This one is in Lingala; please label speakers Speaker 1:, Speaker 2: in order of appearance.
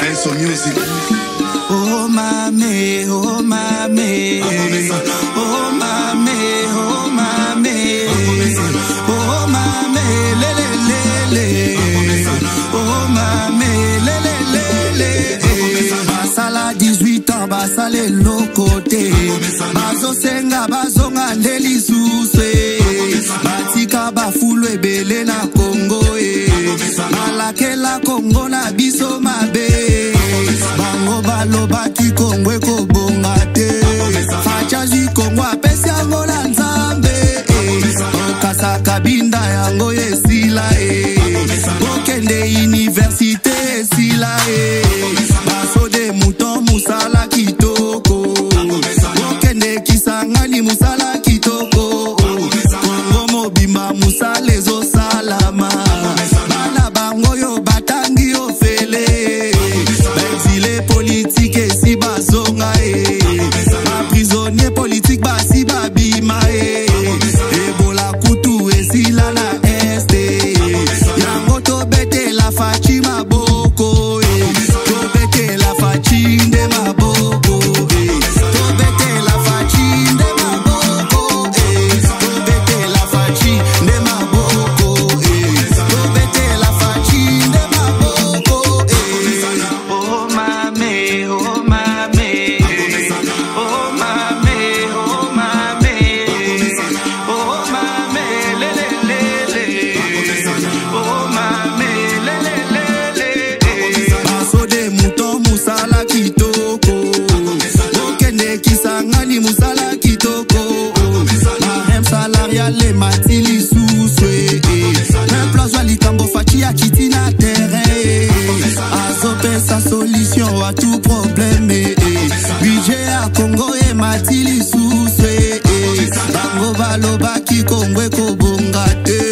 Speaker 1: Peso Music. Oh mame, oh mame, oh mame, oh mame, oh mame, le le le le, oh mame, le le le le. Basala 18 ans, basale lokote, bazosenga bazonga nde lisusu. batanga kongo na biso mabe bango balobaki kongo ekobonga te facazwi kongo ape sa solution à tout problème eh, eh. budget ya kongo emati lisusu eh, eh. bango balobaki kongo ekobonga te eh.